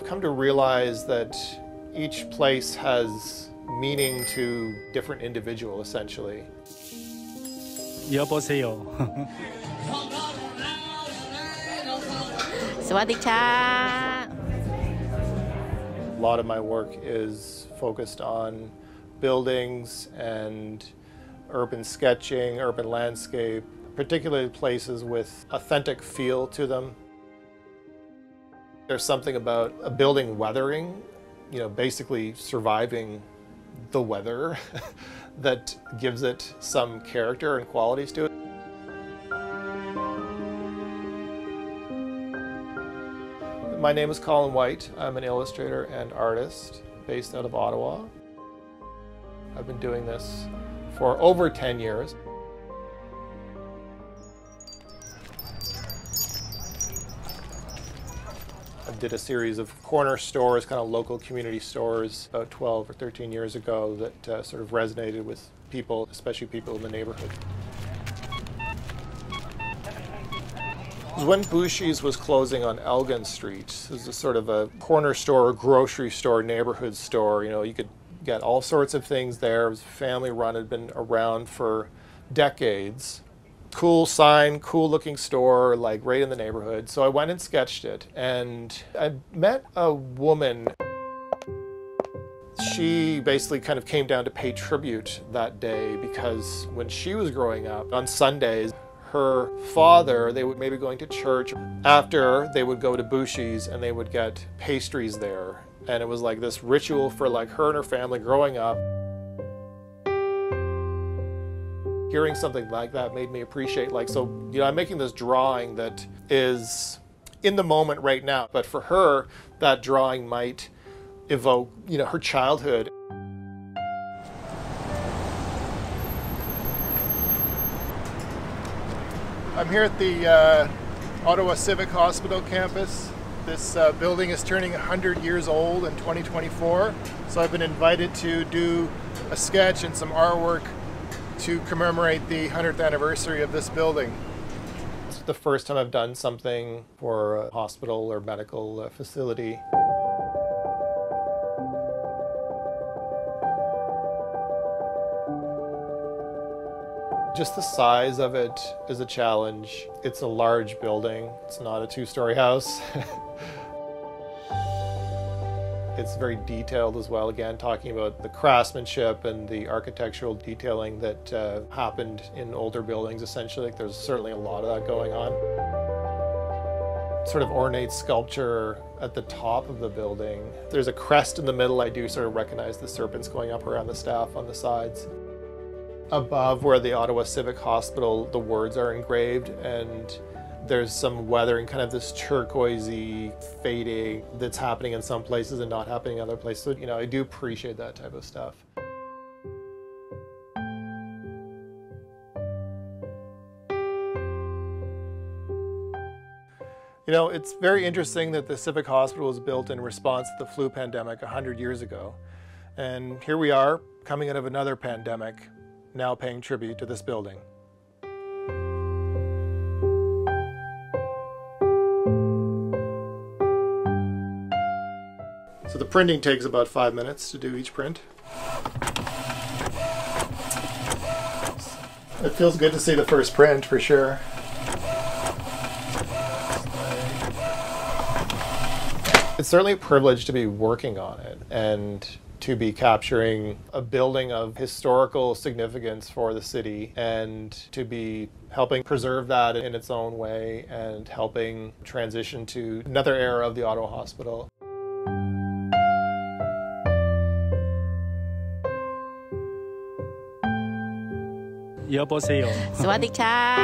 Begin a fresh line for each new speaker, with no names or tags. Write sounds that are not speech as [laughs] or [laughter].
I've come to realize that each place has meaning to different individual, essentially.
여보세요. [laughs]
Swadika.
A lot of my work is focused on buildings and urban sketching, urban landscape, particularly places with authentic feel to them. There's something about a building weathering, you know, basically surviving the weather [laughs] that gives it some character and qualities to it. My name is Colin White. I'm an illustrator and artist based out of Ottawa. I've been doing this for over 10 years. Did a series of corner stores, kind of local community stores, about 12 or 13 years ago that uh, sort of resonated with people, especially people in the neighborhood. When Bouchie's was closing on Elgin Street. It was a sort of a corner store, grocery store, neighborhood store. You know, you could get all sorts of things there. It was family run, had been around for decades cool sign, cool looking store, like right in the neighborhood. So I went and sketched it. And I met a woman. She basically kind of came down to pay tribute that day because when she was growing up on Sundays, her father, they would maybe going to church. After they would go to Bouchie's and they would get pastries there. And it was like this ritual for like her and her family growing up. Hearing something like that made me appreciate like so you know i'm making this drawing that is in the moment right now but for her that drawing might evoke you know her childhood. I'm here at the uh, ottawa civic hospital campus. This uh, building is turning 100 years old in 2024 so i've been invited to do a sketch and some artwork to commemorate the 100th anniversary of this building. It's the first time I've done something for a hospital or medical uh, facility. Just the size of it is a challenge. It's a large building. It's not a two-story house. [laughs] It's very detailed as well, again, talking about the craftsmanship and the architectural detailing that uh, happened in older buildings, essentially. Like, there's certainly a lot of that going on. Sort of ornate sculpture at the top of the building. There's a crest in the middle. I do sort of recognize the serpents going up around the staff on the sides. Above where the Ottawa Civic Hospital, the words are engraved and there's some weathering, kind of this turquoisey fading that's happening in some places and not happening in other places. So, you know, I do appreciate that type of stuff. You know, it's very interesting that the Civic Hospital was built in response to the flu pandemic 100 years ago. And here we are, coming out of another pandemic, now paying tribute to this building. So the printing takes about five minutes to do each print. It feels good to see the first print for sure. It's certainly a privilege to be working on it and to be capturing a building of historical significance for the city and to be helping preserve that in its own way and helping transition to another era of the Ottawa Hospital.
여보세요.
스와디차.